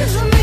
Cause I'm